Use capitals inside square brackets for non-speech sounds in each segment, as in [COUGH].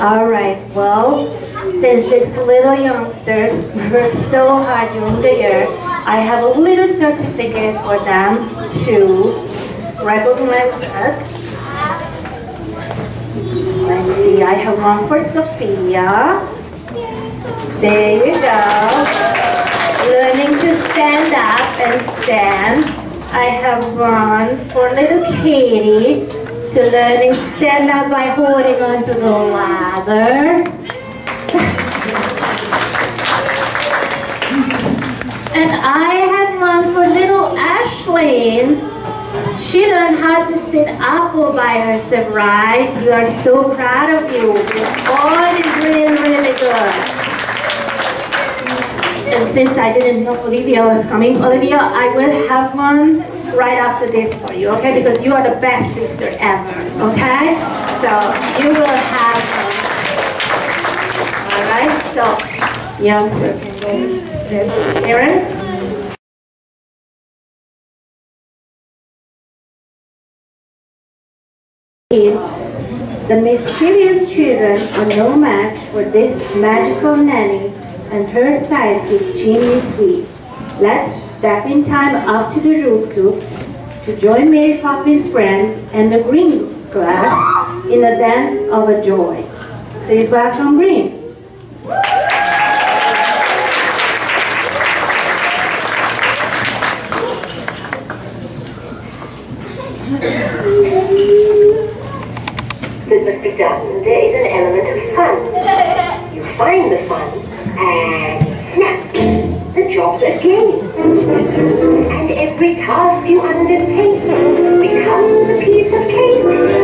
All right, well, since these little youngsters worked so hard during the year, I have a little certificate for them to recognize work. Let's see, I have one for Sophia. There you go. Learning to stand up and stand. I have one for little Katie to learning stand up by holding onto the ladder. And I have one for little Ashlyn. She learned how to sit up all by herself, right? You are so proud of you. All is really, really good. And since I didn't know Olivia was coming, Olivia, I will have one right after this for you, okay? Because you are the best sister ever, okay? So you will have um, one. All right? So youngster can parents. The mischievous children are no match for this magical nanny and her sidekick chimney sweep. Let's step in time up to the rooftops to join Mary Poppins' friends and the Green class in a dance of a joy. Please welcome Green. there is an element of fun. You find the fun, and snap, the job's a game. And every task you undertake becomes a piece of cake.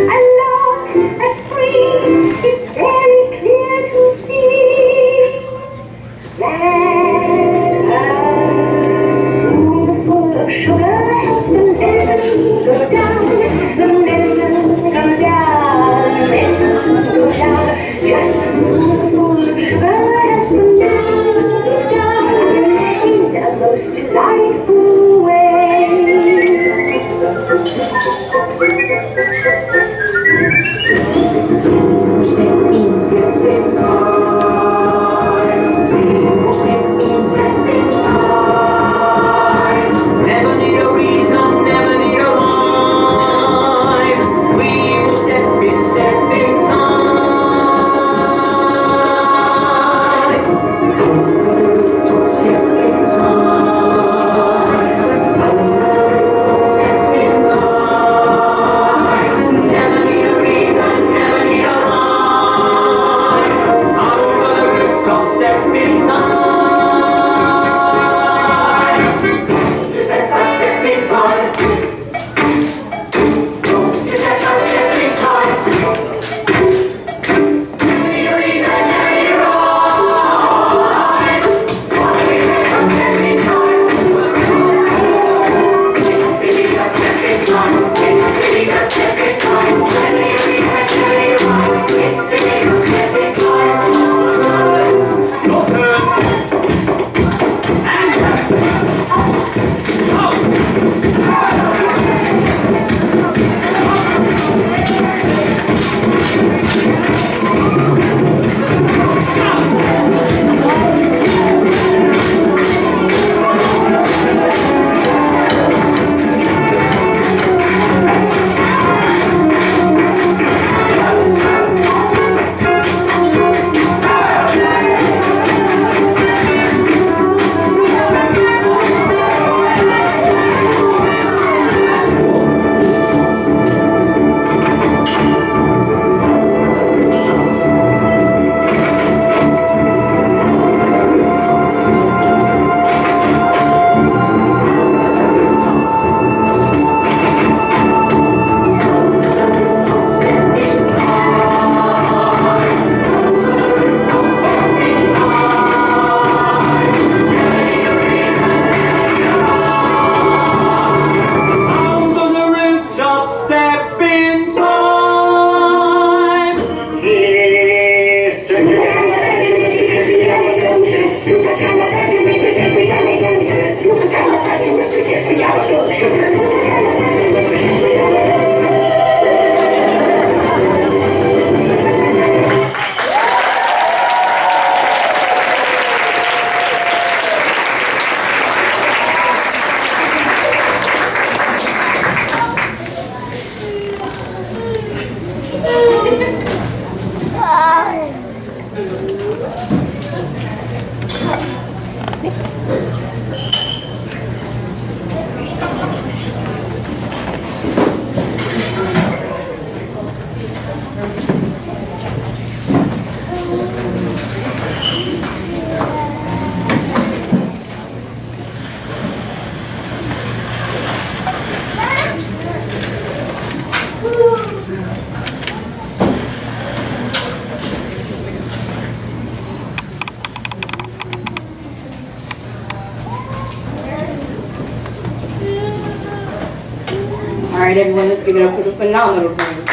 right, everyone, let's give it up for the phenomenal Brandon uh,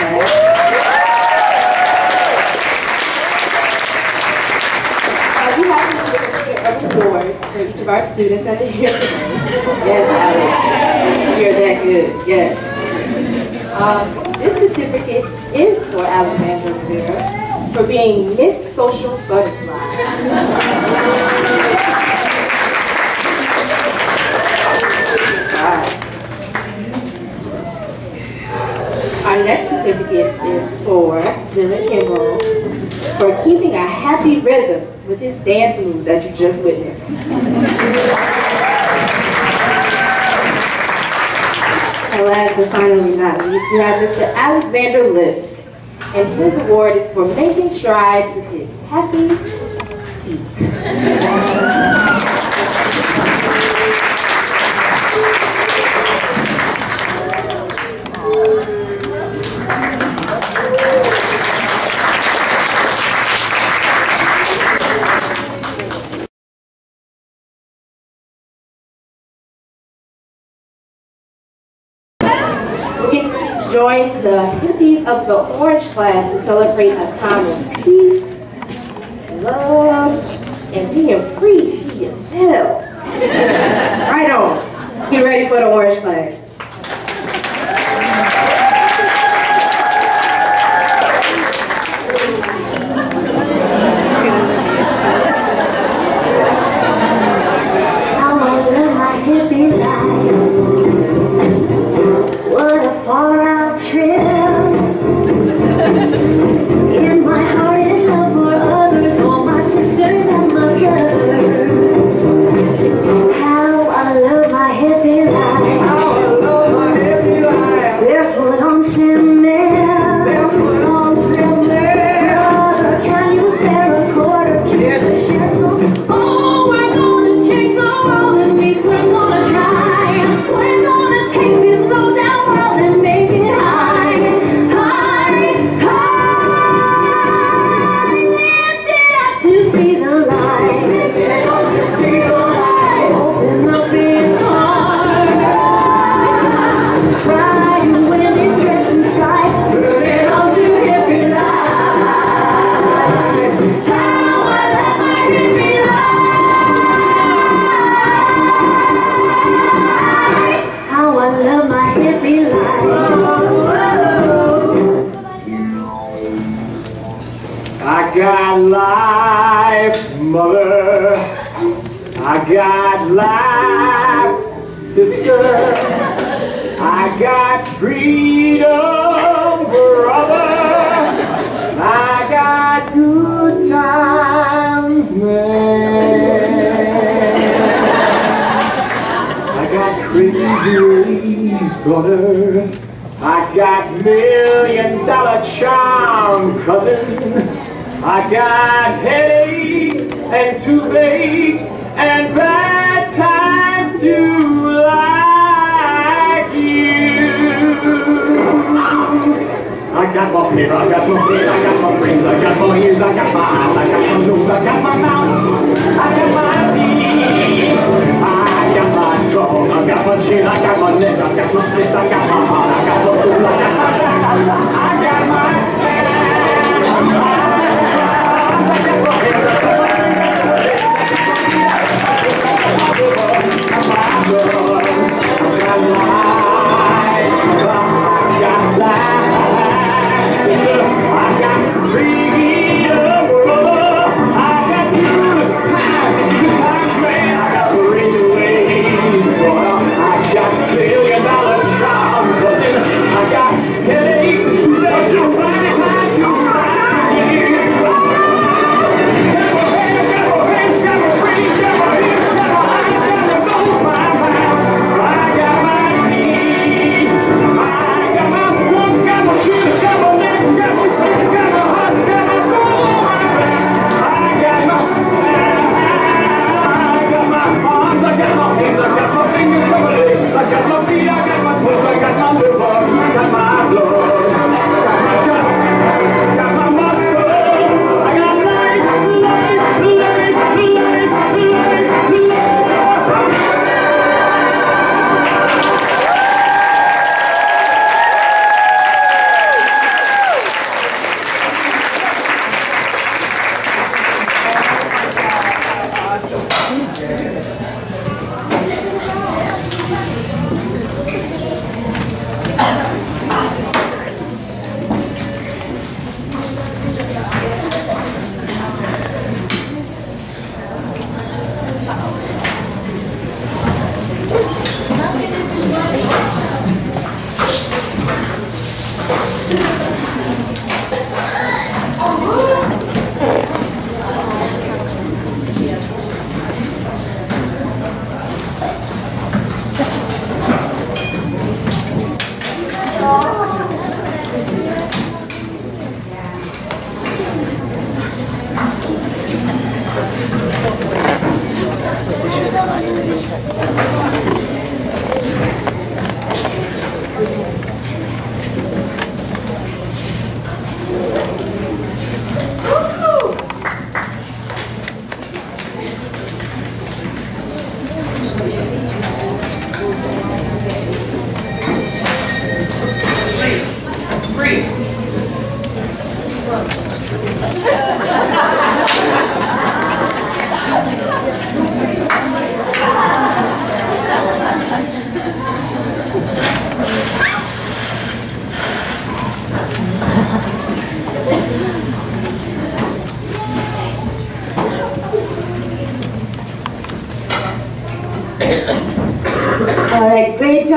we have of awards for each of our students that are here today. Yes, Alex, you're that good, yes. Um, this certificate is for Alexandra Rivera for being Miss Social Butterfly. certificate is for Dylan Kimball for keeping a happy rhythm with his dance moves that you just witnessed. and last but finally not least, we have Mr. Alexander Lips, and his award is for making strides with his happy feet. joins the hippies of the orange class to celebrate a time of peace, love, and being free to be yourself. [LAUGHS] right on. Get ready for the orange class.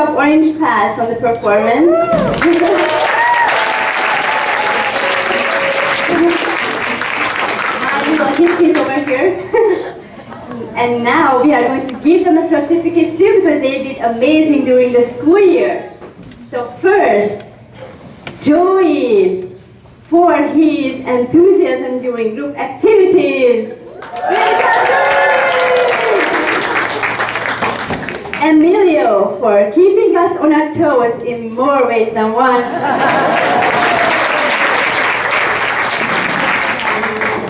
Job, Orange class, on the performance. over here. and now we are going to give them a certificate too because they did amazing during the school year. So first, Joey for his enthusiasm during group activities. Great job, Joey! Emilio for keeping us on our toes in more ways than one.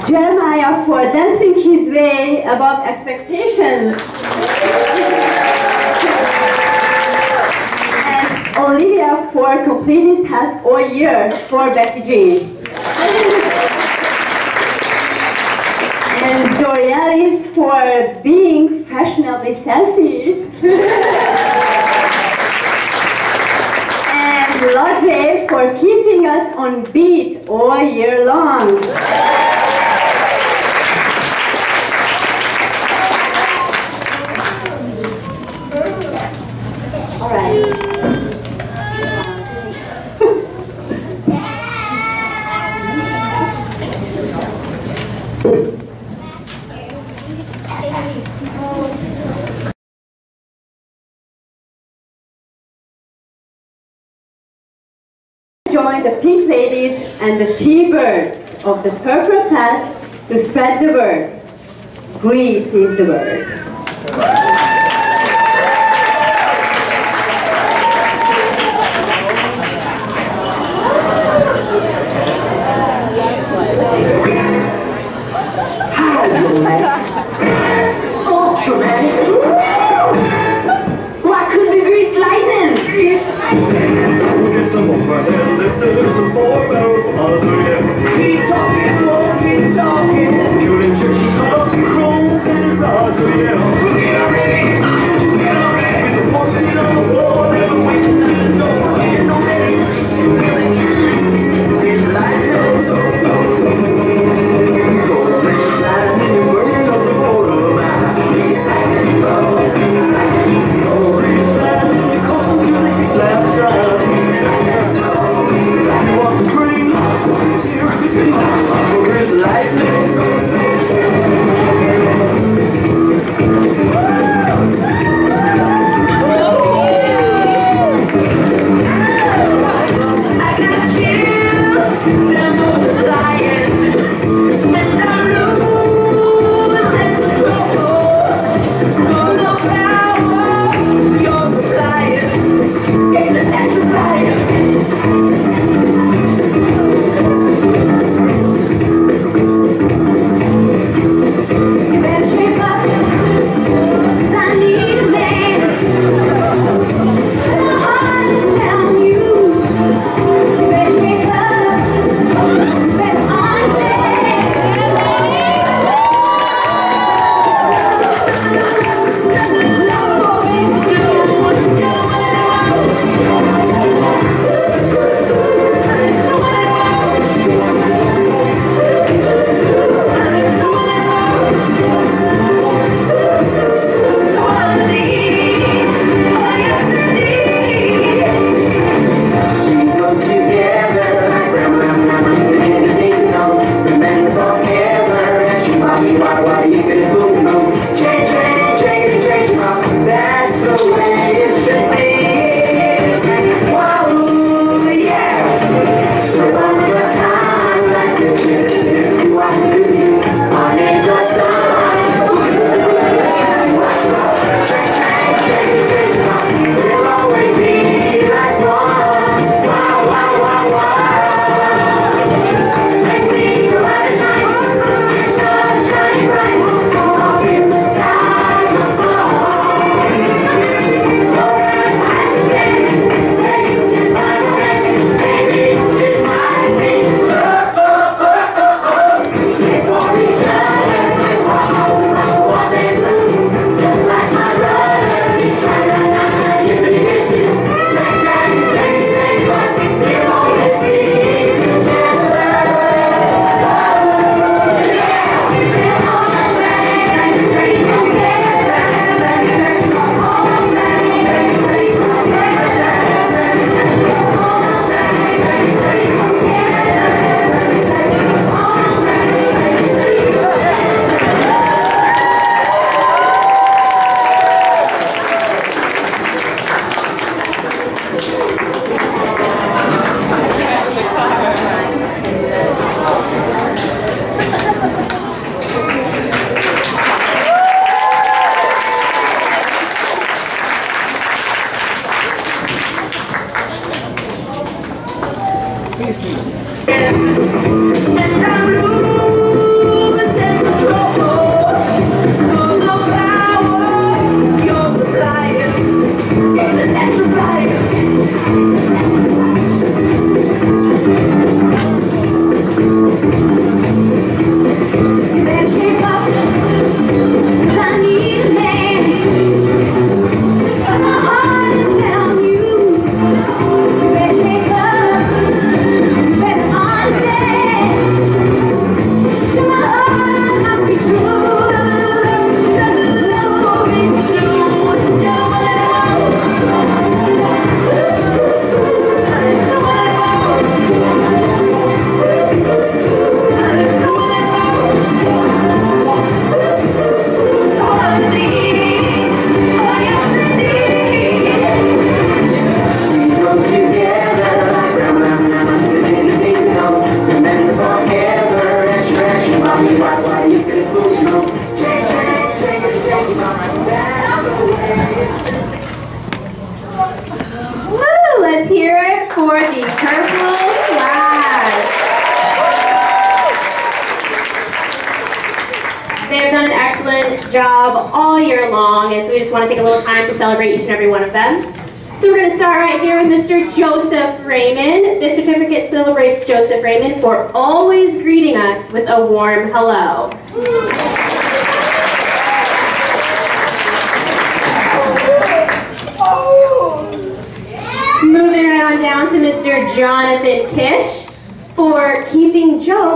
Jeremiah for dancing his way above expectations. and Olivia for completing tasks all year for Becky Jean. And Dorialis for being fashionably sassy. and Lodre for keeping us on beat all year long. The Pink Ladies and the T-Birds of the Purple class to spread the word. Grease is the word. Ultraman. What could be Grease Lightning? Get some overhead lifters and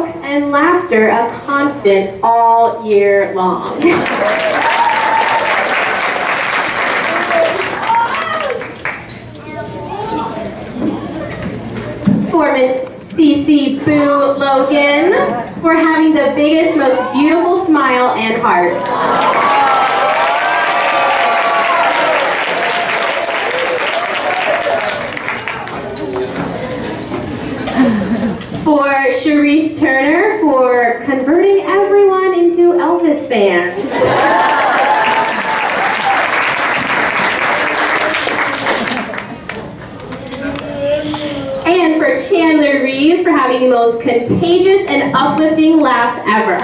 jokes and laughter a constant all year long. for Miss CC Boo Logan for having the biggest, most beautiful smile and heart. for Turner for converting everyone into Elvis fans. and for Chandler Reeves for having the most contagious and uplifting laugh ever.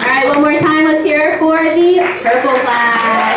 All right, one more time, let's hear it for the Purple flag.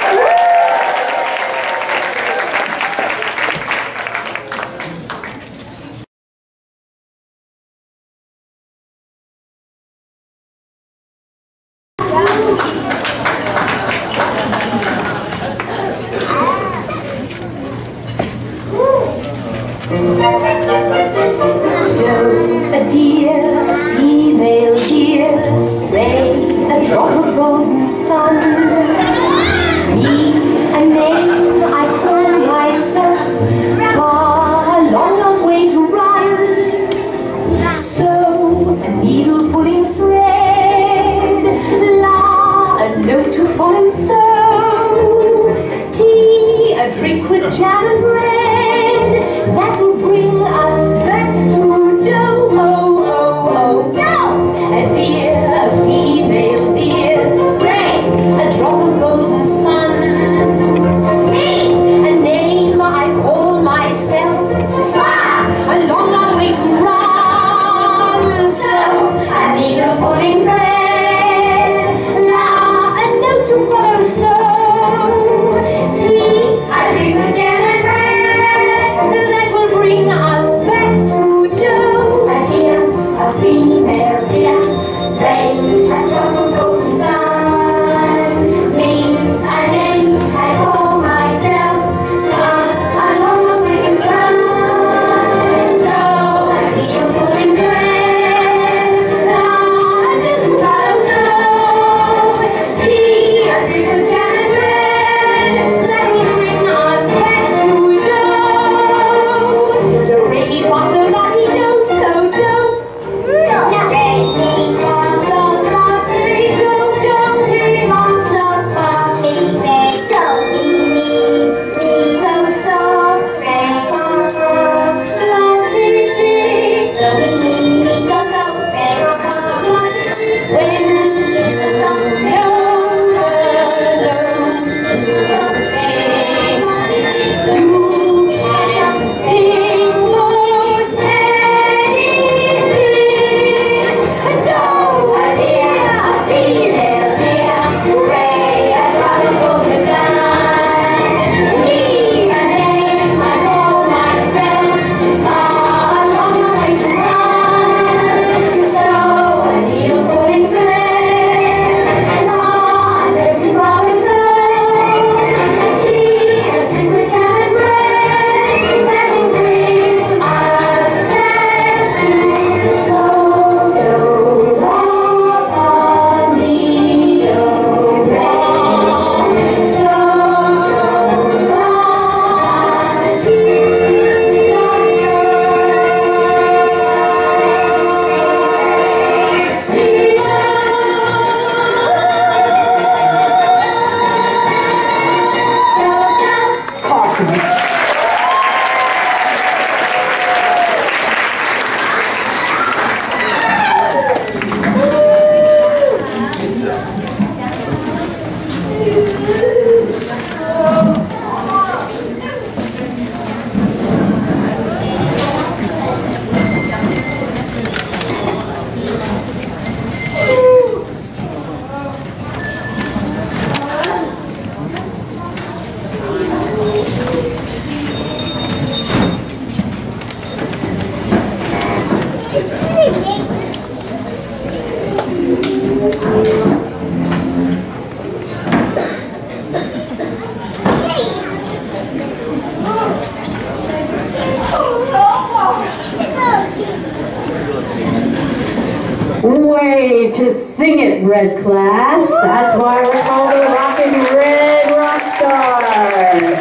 Class. That's why we're called the Rockin' Red Rock Stars.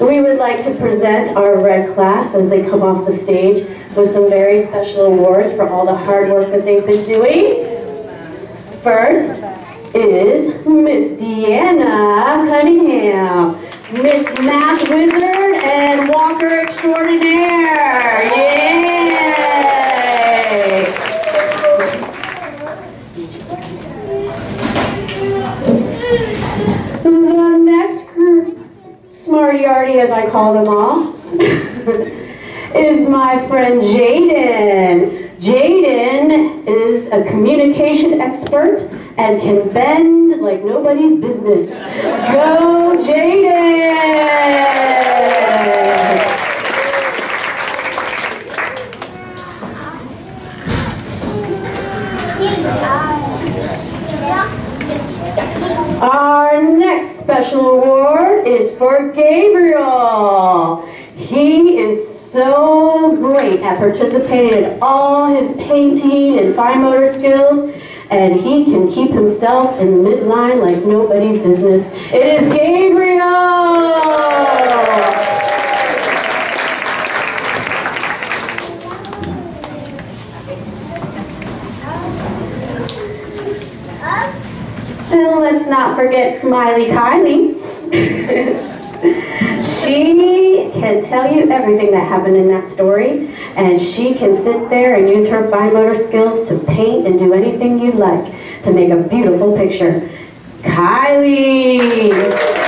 We would like to present our Red Class as they come off the stage with some very special awards for all the hard work that they've been doing. First is Miss Deanna Cunningham, Miss Math Wizard and Walker Extraordinaire. Yay! The next group, Smarty Arty as I call them all, is my friend Jaden. Jaden is a communication expert and can bend like nobody's business. Go Jaden! Our next special award is for Gabriel. He is so great at participating in all his painting and fine motor skills, and he can keep himself in the midline like nobody's business. It is Gabriel! Let's not forget Smiley Kylie. [LAUGHS] she can tell you everything that happened in that story, and she can sit there and use her fine motor skills to paint and do anything you'd like to make a beautiful picture. Kylie!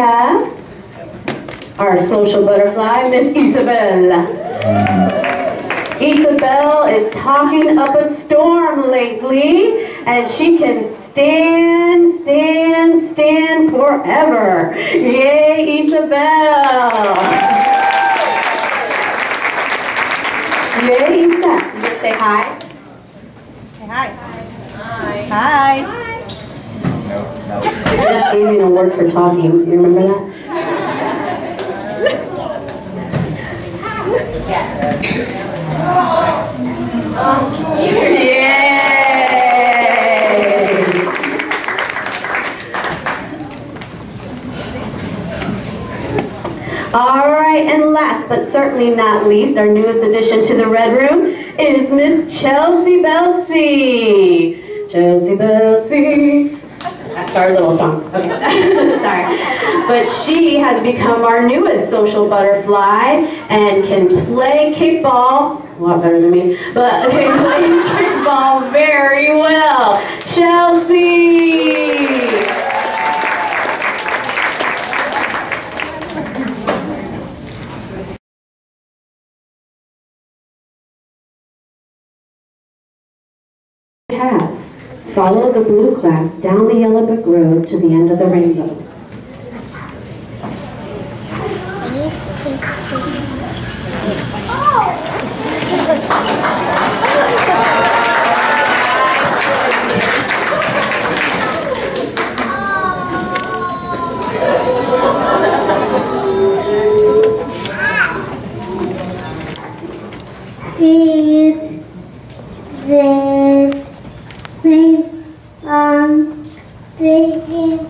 Have our social butterfly, Miss Isabel. Isabel is talking up a storm lately, and she can stand, stand, stand forever. Yay, Isabel! Yay, Isa. You gonna say hi? Hi. I just gave you an award for talking. You remember that? All right, and last but certainly not least, our newest addition to the Red Room is Miss Chelsea Belsey. Chelsea Belsey. Our little song. Okay. [LAUGHS] Sorry. But she has become our newest social butterfly and can play kickball, a lot better than me, but [LAUGHS] can play kickball very well. Chelsea! Follow the blue class down the yellow brick road to the end of the rainbow the thing on the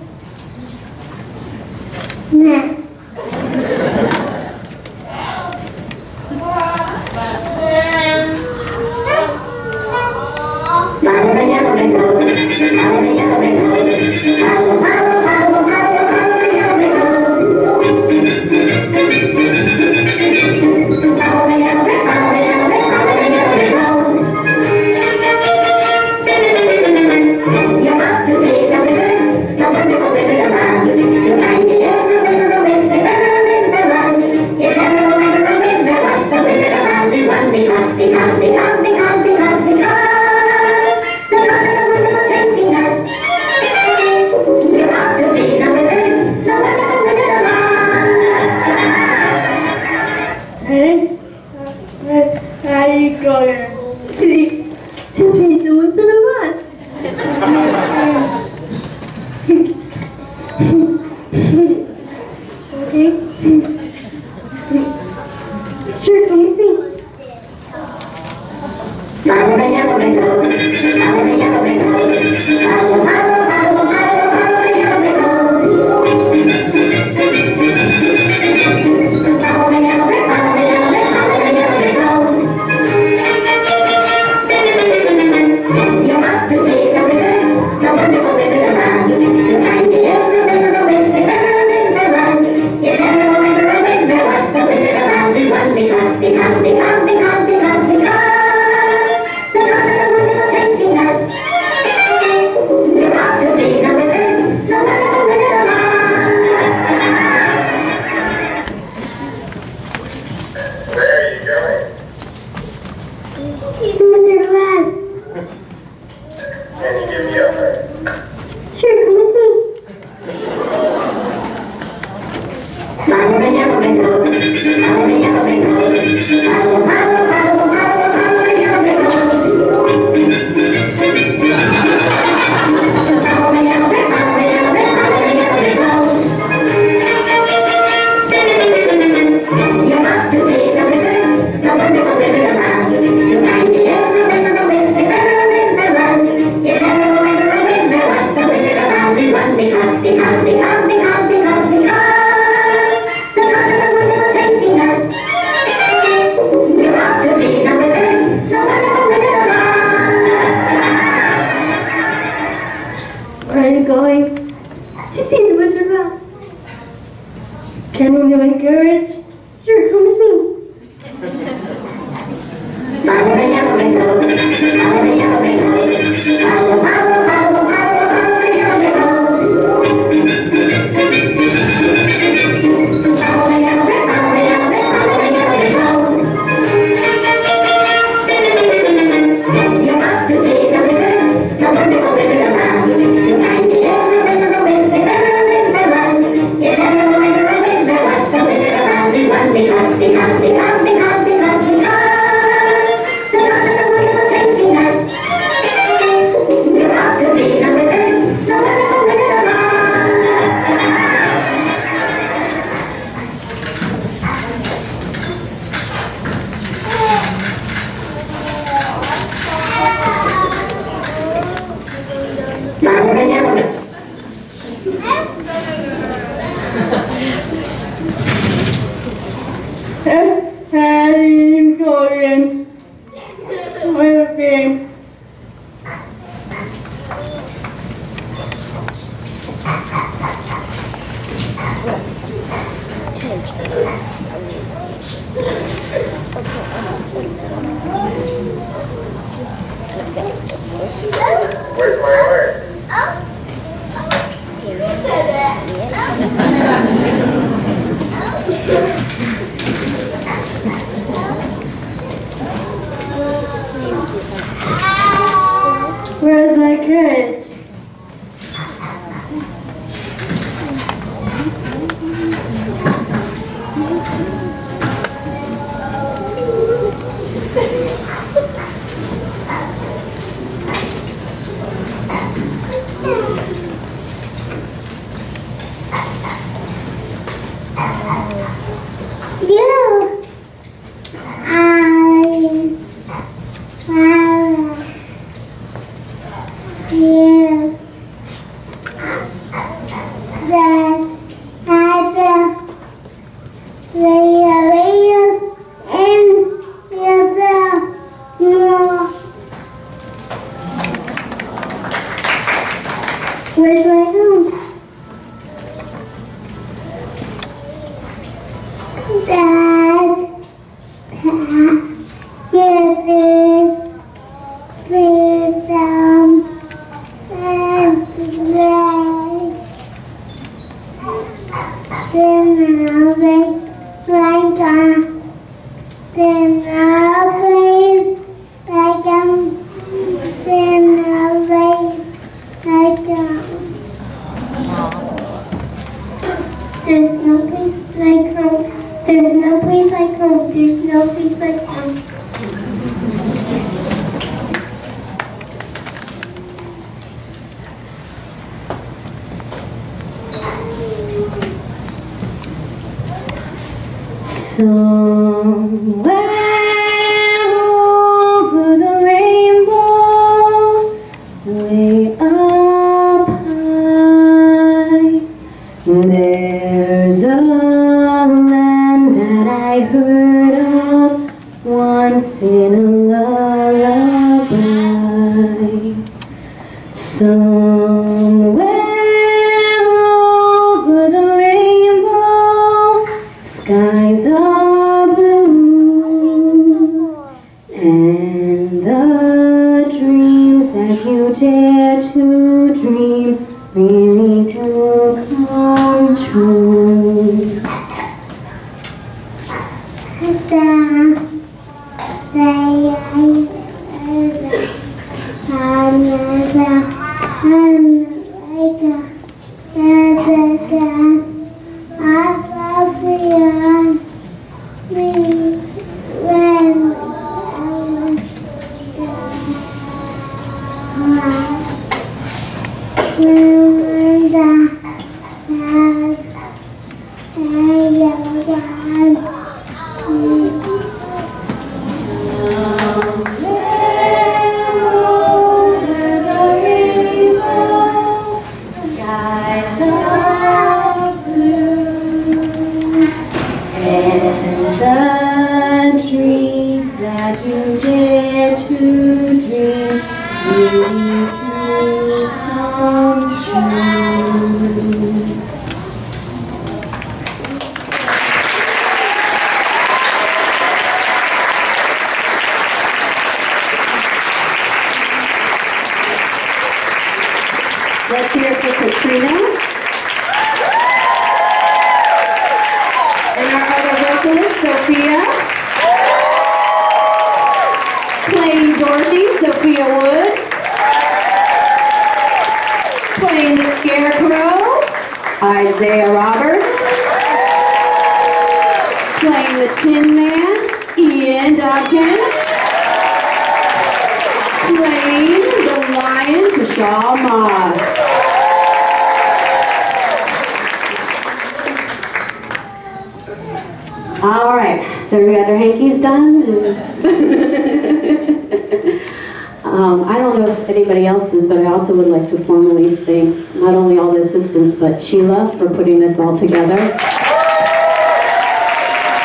but I also would like to formally thank not only all the assistants, but Sheila for putting this all together.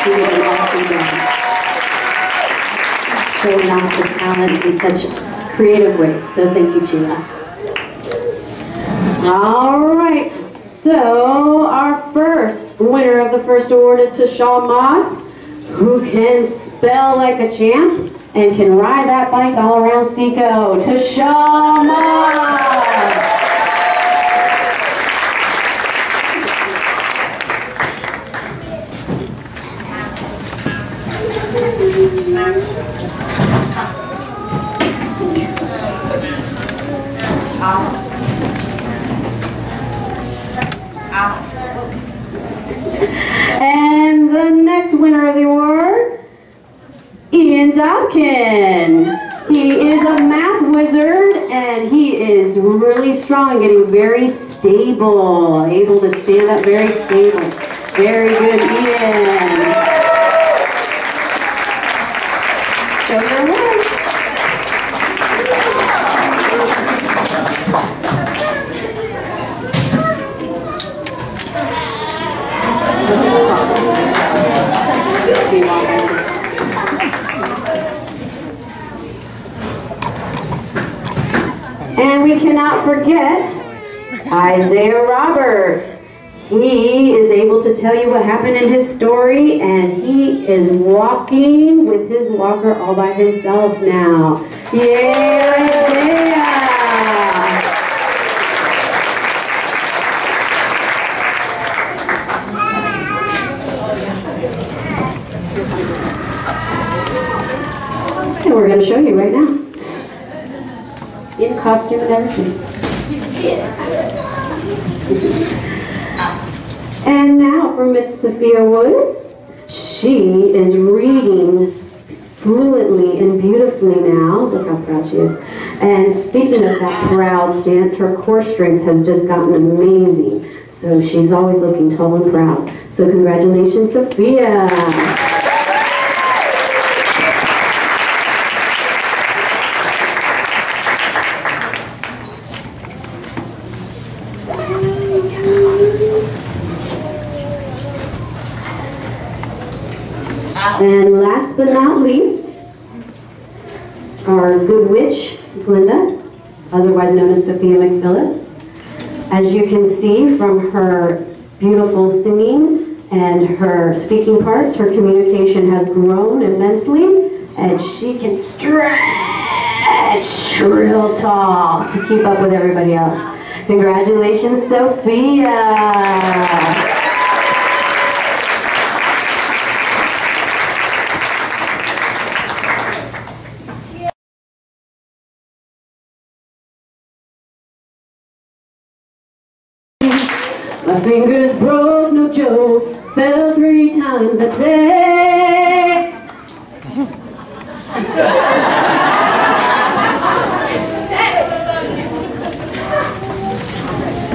She did an awesome job. Showing off the talents in such creative ways, so thank you, Sheila. All right, so our first winner of the first award is Tashaw Moss, who can spell like a champ and can ride that bike all around CECO. Tashaw Moss! And the next winner of the award, Ian Dobkin. He is a math wizard and he is really strong and getting very stable, able to stand up very stable. Very good, Ian. Cannot forget Isaiah Roberts. He is able to tell you what happened in his story, and he is walking with his walker all by himself now. Yay, Isaiah! And we're going to show you right now. In costume and everything. And now for Miss Sophia Woods. She is reading fluently and beautifully now. Look how proud she is. And speaking of that proud stance, her core strength has just gotten amazing. So she's always looking tall and proud. So congratulations, Sophia. And last but not least, our good witch, Glinda, otherwise known as Sophia McPhillips. As you can see from her beautiful singing and her speaking parts, her communication has grown immensely, and she can stretch real tall to keep up with everybody else. Congratulations, Sophia! My fingers broke, no joke, fell three times a day.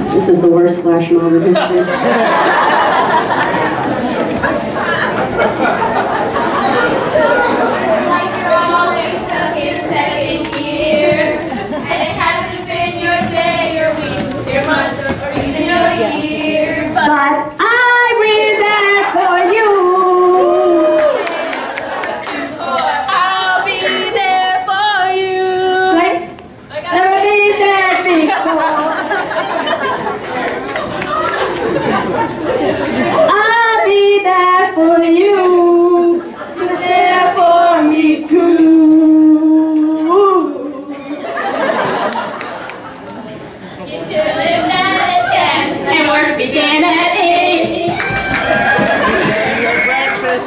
This is the worst flash mob in history. [LAUGHS]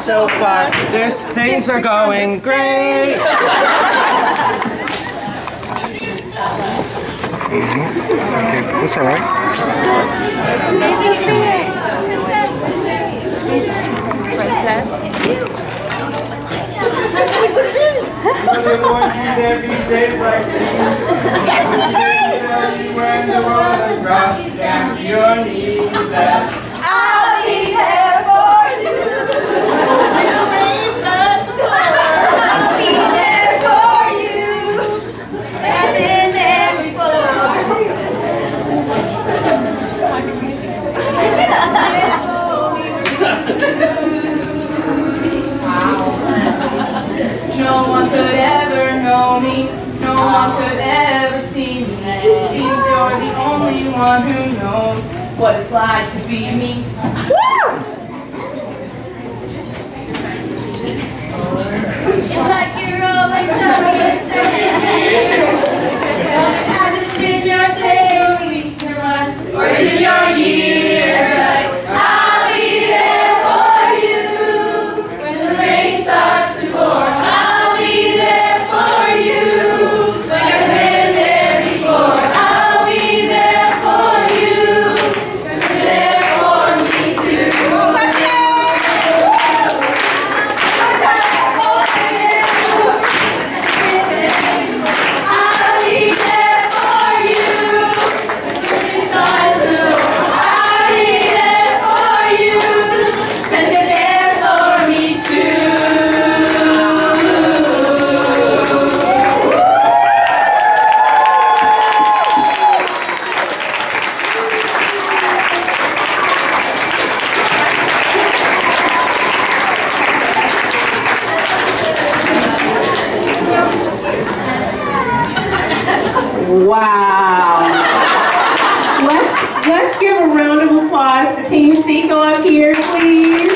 so far. There's things are going great. That's all right. You're going through there these days like these. Tell you when the world has brought you down to your knees. I'll be there for you. Raise the. I'll be there for you. No one could ever know me. No one could ever. It seems you're the only one who knows what it's like to be me. It's like you're always second. It hasn't your or your year. Wow. let's, let's give a round of applause to Team CECO up here, please.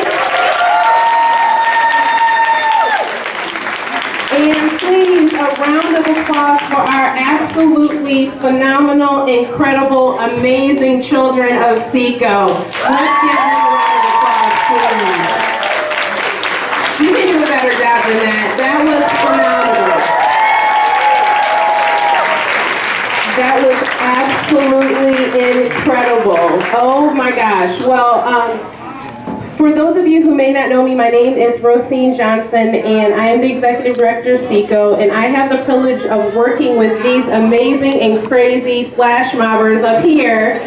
And please, a round of applause for our absolutely phenomenal, incredible, amazing children of CECO. Let's give them a round of applause, please. You can do a better job than that. That was phenomenal. That was absolutely incredible. Oh my gosh. Well, um, for those of you who may not know me, my name is Rosine Johnson, and I am the Executive Director of CECO, and I have the privilege of working with these amazing and crazy flash mobbers up here.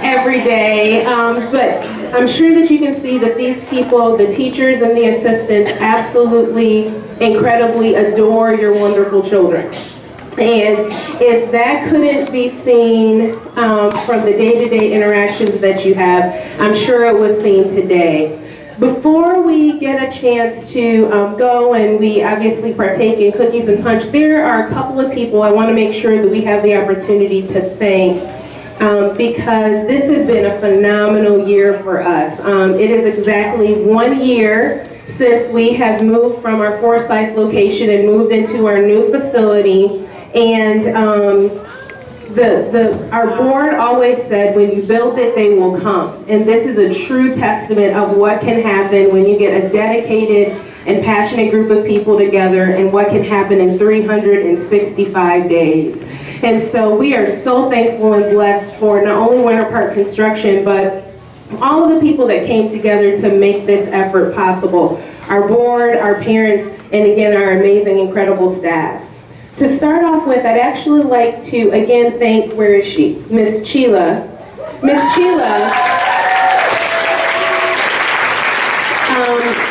every day. Um, but I'm sure that you can see that these people, the teachers and the assistants, absolutely, incredibly adore your wonderful children. And if that couldn't be seen um, from the day-to-day interactions that you have, I'm sure it was seen today. Before we get a chance to um, go and we obviously partake in cookies and punch, there are a couple of people I want to make sure that we have the opportunity to thank um, because this has been a phenomenal year for us. Um, it is exactly one year since we have moved from our Forsyth location and moved into our new facility. And um, the, the, our board always said, when you build it, they will come. And this is a true testament of what can happen when you get a dedicated and passionate group of people together and what can happen in 365 days. And so we are so thankful and blessed for not only Winter Park Construction, but all of the people that came together to make this effort possible. Our board, our parents, and again, our amazing, incredible staff. To start off with, I'd actually like to again thank, where is she? Miss Chila. Miss Chila. Um,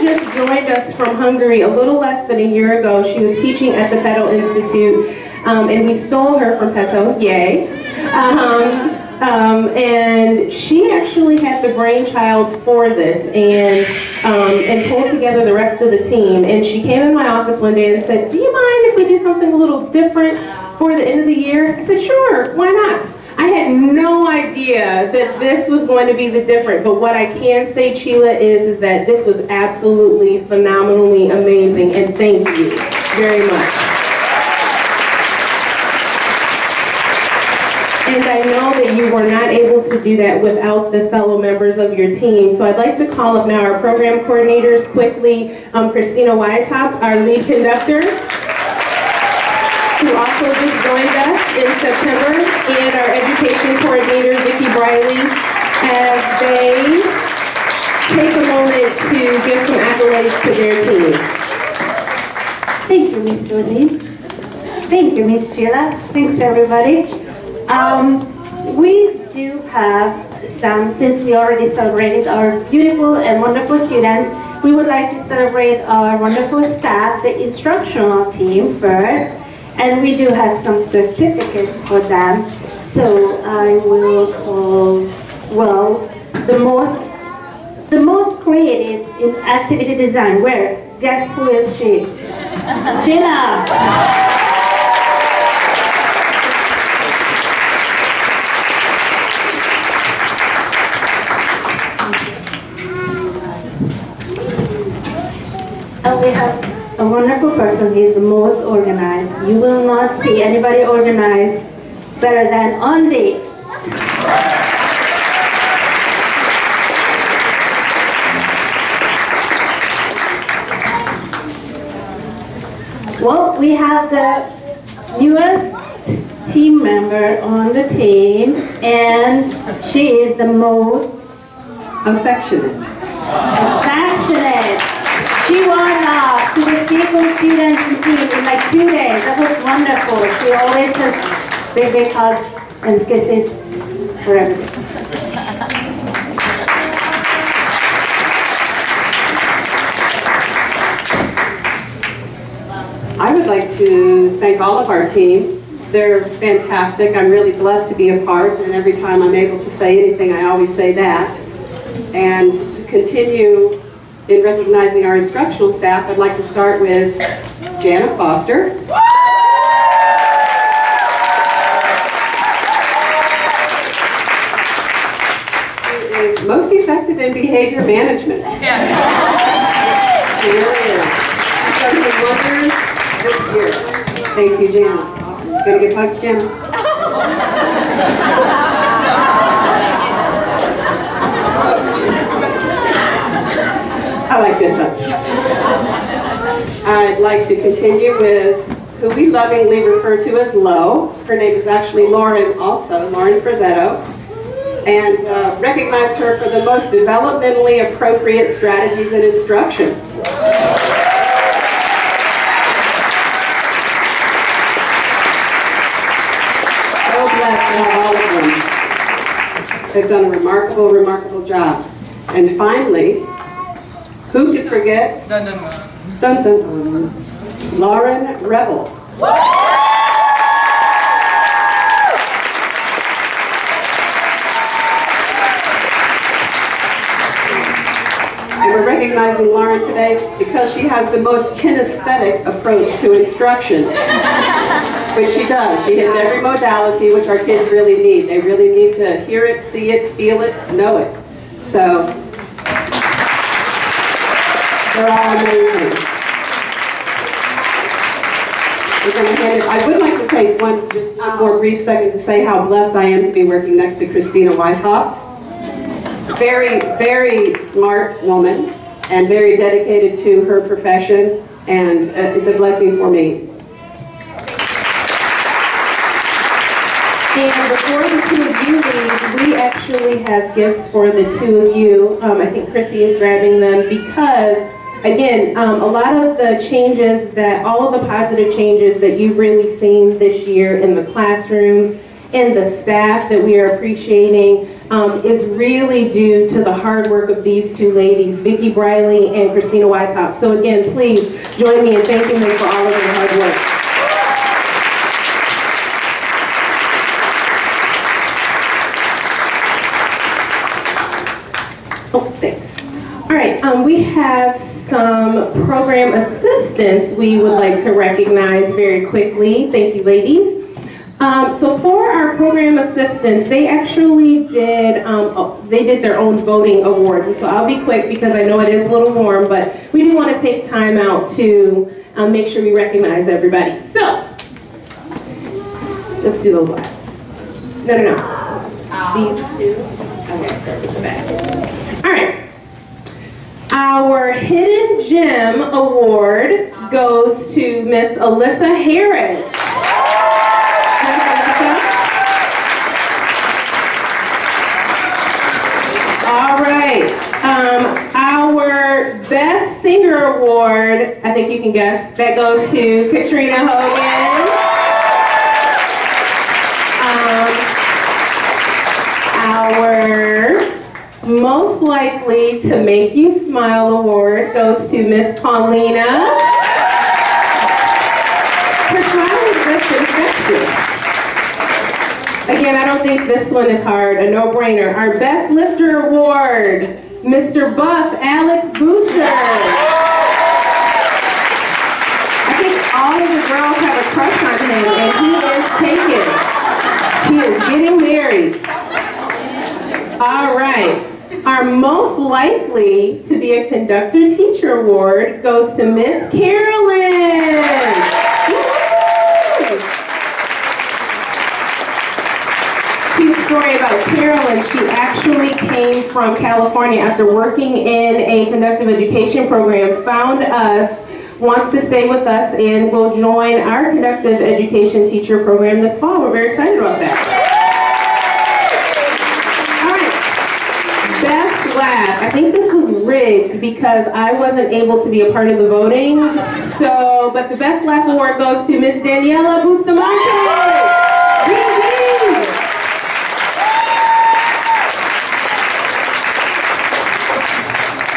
just joined us from Hungary a little less than a year ago. She was teaching at the Peto Institute, um, and we stole her from Peto, yay. Um, um, and she actually had the brainchild for this and, um, and pulled together the rest of the team. And she came in my office one day and said, do you mind if we do something a little different for the end of the year? I said, sure, why not? I had no idea that this was going to be the different, but what I can say, Sheila, is, is that this was absolutely phenomenally amazing, and thank you very much. And I know that you were not able to do that without the fellow members of your team. So I'd like to call up now our program coordinators quickly. Um, Christina Weishaupt, our lead conductor, who also just joined us in September, and our education coordinator, Vicki Briley, as they take a moment to give some accolades to their team. Thank you, Ms. Rosie. Thank you, Ms. Sheila. Thanks, everybody. Um, we do have some, since we already celebrated our beautiful and wonderful students, we would like to celebrate our wonderful staff, the instructional team first, and we do have some certificates for them. So I will call, well, the most, the most creative in activity design. Where? Guess who is she? Gina. And we have a wonderful person. He's the most organized. You will not see anybody organized better than Andy. Well, we have the newest team member on the team, and she is the most affectionate. Affectionate. She won uh, to the Seafood students team in like two days. That was wonderful. She always has big, big hugs and kisses for everything. I would like to thank all of our team. They're fantastic. I'm really blessed to be a part, and every time I'm able to say anything, I always say that. And to continue in recognizing our instructional staff, I'd like to start with Jana Foster. Who is most effective in behavior management. She really is. She's done some wonders this year. Thank you, Jana. Awesome. Gonna give hugs, Jana? I like good hugs. I'd like to continue with who we lovingly refer to as Lo. Her name is actually Lauren also, Lauren Frazzetto. And uh, recognize her for the most developmentally appropriate strategies and instruction. They've done a remarkable, remarkable job. And finally, who could forget? Dun dun dun. Dun dun dun. Lauren Rebel. And we're recognizing Lauren today because she has the most kinesthetic approach to instruction, which she does. She hits every modality, which our kids really need. They really need to hear it, see it, feel it, know it. So, they're all amazing. I would like to take one, just one more brief second to say how blessed I am to be working next to Christina Weishaupt very, very smart woman and very dedicated to her profession, and uh, it's a blessing for me. And before the two of you leave, we actually have gifts for the two of you. Um, I think Chrissy is grabbing them because, again, um, a lot of the changes that, all of the positive changes that you've really seen this year in the classrooms, in the staff that we are appreciating, um, is really due to the hard work of these two ladies, Vicki Briley and Christina Weishaupt. So again, please join me in thanking them for all of their hard work. Oh, thanks. All right, um, we have some program assistants we would like to recognize very quickly. Thank you, ladies. Um, so for our program assistants, they actually did um, oh, they did their own voting awards. And so I'll be quick because I know it is a little warm, but we do want to take time out to um, make sure we recognize everybody. So let's do those last. No, no, no. These two. Okay, start with the back. All right. Our Hidden Gem Award goes to Miss Alyssa Harris. All right. Um, our Best Singer Award, I think you can guess, that goes to Katrina Hogan. Um, our Most Likely to Make You Smile Award goes to Miss Paulina. Infectious. Again, I don't think this one is hard, a no-brainer. Our Best Lifter Award, Mr. Buff Alex Booster. I think all of the girls have a crush on him, and he is taken. He is getting married. All right. Our most likely to be a conductor teacher award goes to Miss Carolyn. Story about Carolyn. She actually came from California after working in a conductive education program, found us, wants to stay with us, and will join our conductive education teacher program this fall. We're very excited about that. All right. Best laugh. I think this was because I wasn't able to be a part of the voting. So, but the best laugh award goes to Miss Daniela Bustamante.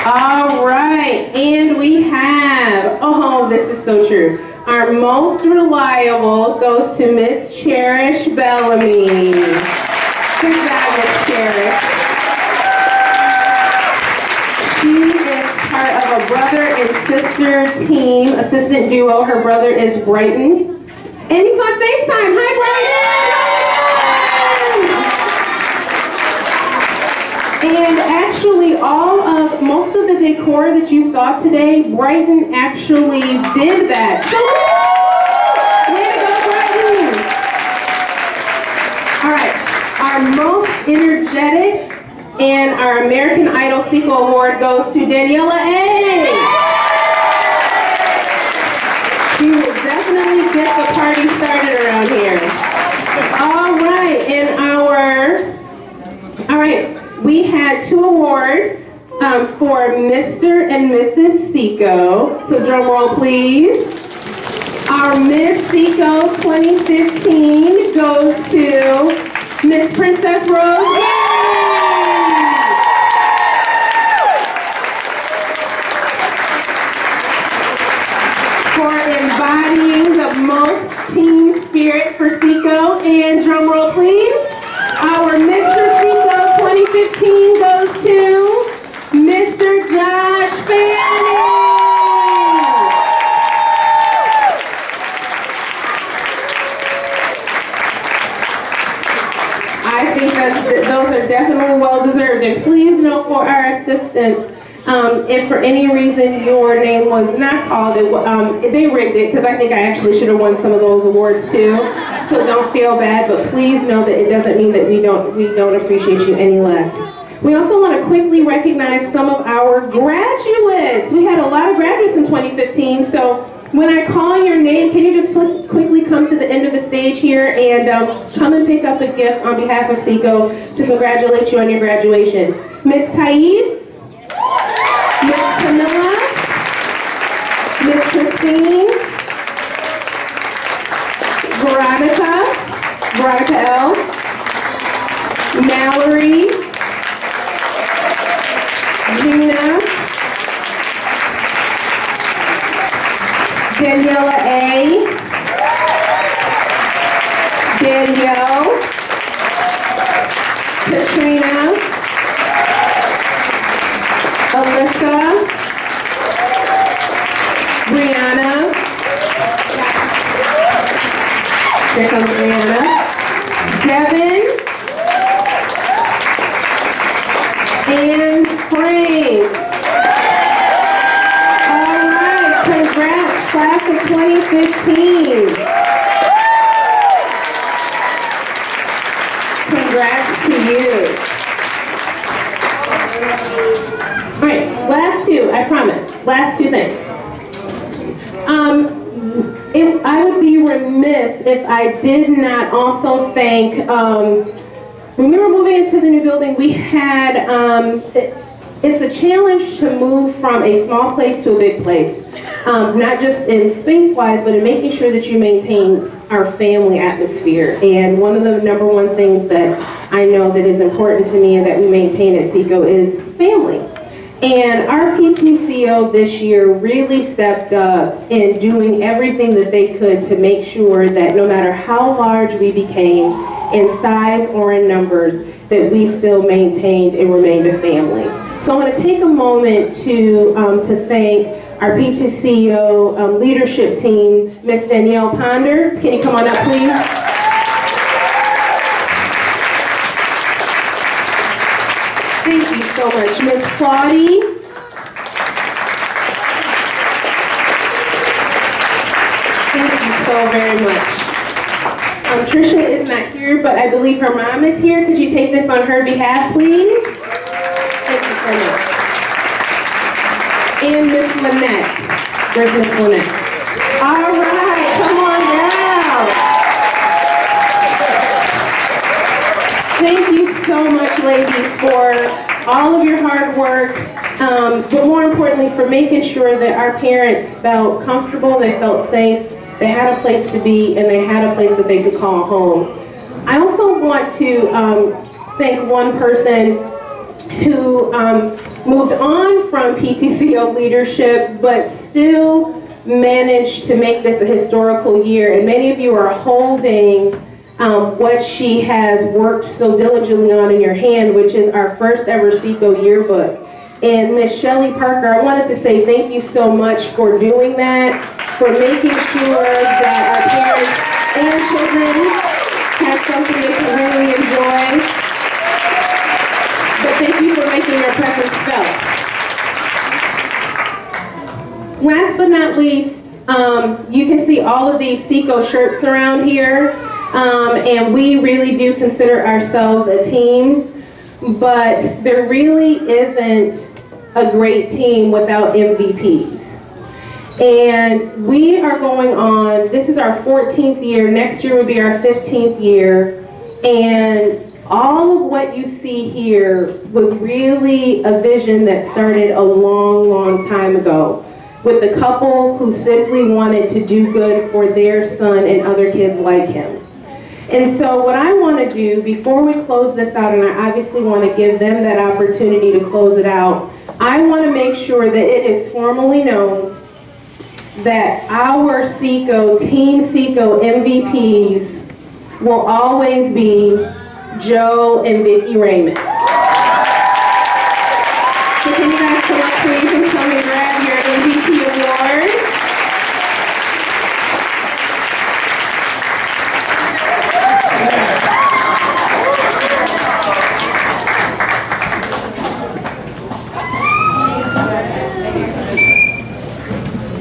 All right, and we have, oh, this is so true. Our most reliable goes to Miss Cherish Bellamy. Good job, Miss Cherish. She is part of a brother and sister team, assistant duo. Her brother is Brighton. And he's on FaceTime. Hi, Brighton! And actually, all of most of the decor that you saw today, Brighton actually did that. So! All right, our most energetic and our American Idol Sequel Award goes to Daniela A. She will definitely get the party started around here. All right, and our, all right, we had two awards um, for Mr. and Mrs. CECO. So drum roll, please. Our Miss CECO 2015 goes to Miss Princess Rose. embodying the most team spirit for CECO. And drum roll, please. Our Mr. CECO 2015 goes to Mr. Josh Fanning. I think that those are definitely well deserved. And please note for our assistants, um, if for any reason your name was not called, it, um, they rigged it because I think I actually should have won some of those awards too. So don't feel bad, but please know that it doesn't mean that we don't we don't appreciate you any less. We also want to quickly recognize some of our graduates. We had a lot of graduates in 2015, so when I call your name, can you just put, quickly come to the end of the stage here and um, come and pick up a gift on behalf of CECO to congratulate you on your graduation. Miss Thais, Miss Christine, Veronica, Veronica L, Mallory, Gina, Daniela A, Danielle, Katrina, Alyssa, Brianna, here comes Brianna, Devin, and Frank. All right, congrats, class of 2015. Congrats to you. All right, last two, I promise. Last two things. Um, it, I would be remiss if I did not also thank, um, when we were moving into the new building, we had, um, it- it's a challenge to move from a small place to a big place. Um, not just in space-wise, but in making sure that you maintain our family atmosphere. And one of the number one things that I know that is important to me and that we maintain at CECO is family. And our PTCO this year really stepped up in doing everything that they could to make sure that no matter how large we became in size or in numbers, that we still maintained and remained a family. So I want to take a moment to, um, to thank our PTCO um, leadership team, Ms. Danielle Ponder. Can you come on up, please? Thank you so much. Miss Claudie. Thank you so very much. Um, Trisha is not here, but I believe her mom is here. Could you take this on her behalf, please? Thank you so much. And Miss Lynette. Where's Miss Lynette? All right, come on down. Thank you so much, ladies, for all of your hard work, um, but more importantly, for making sure that our parents felt comfortable, they felt safe, they had a place to be, and they had a place that they could call home. I also want to um, thank one person who um, moved on from PTCO leadership, but still managed to make this a historical year. And many of you are holding um, what she has worked so diligently on in your hand, which is our first ever CECO yearbook. And Miss Shelley Parker, I wanted to say thank you so much for doing that, for making sure that our parents and children have something they can really enjoy. But thank you for making your presence felt. Last but not least, um, you can see all of these CECO shirts around here. Um, and we really do consider ourselves a team, but there really isn't a great team without MVPs. And we are going on, this is our 14th year, next year will be our 15th year, and all of what you see here was really a vision that started a long, long time ago with a couple who simply wanted to do good for their son and other kids like him. And so what I want to do before we close this out, and I obviously want to give them that opportunity to close it out, I want to make sure that it is formally known that our CECO, Team CECO MVPs will always be Joe and Vicki Raymond. So can you guys come up please and come and grab your MVP award?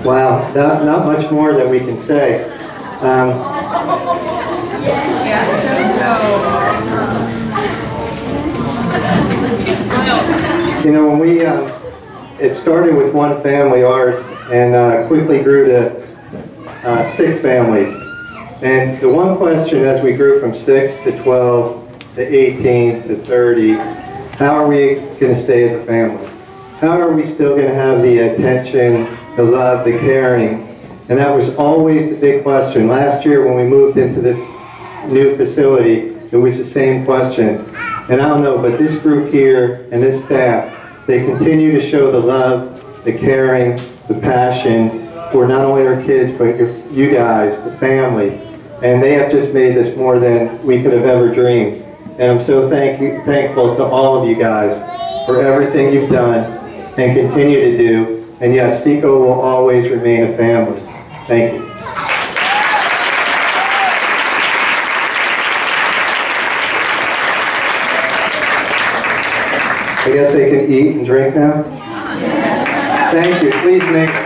Wow, not, not much more that we can say. Um, You know, when we, um, it started with one family, ours, and uh, quickly grew to uh, six families. And the one question as we grew from six to 12 to 18 to 30, how are we going to stay as a family? How are we still going to have the attention, the love, the caring? And that was always the big question. Last year when we moved into this new facility, it was the same question. And I don't know, but this group here and this staff, they continue to show the love, the caring, the passion for not only our kids, but you guys, the family. And they have just made this more than we could have ever dreamed. And I'm so thank you, thankful to all of you guys for everything you've done and continue to do. And yes, CECO will always remain a family. Thank you. I guess they can eat and drink now? Thank you. Please make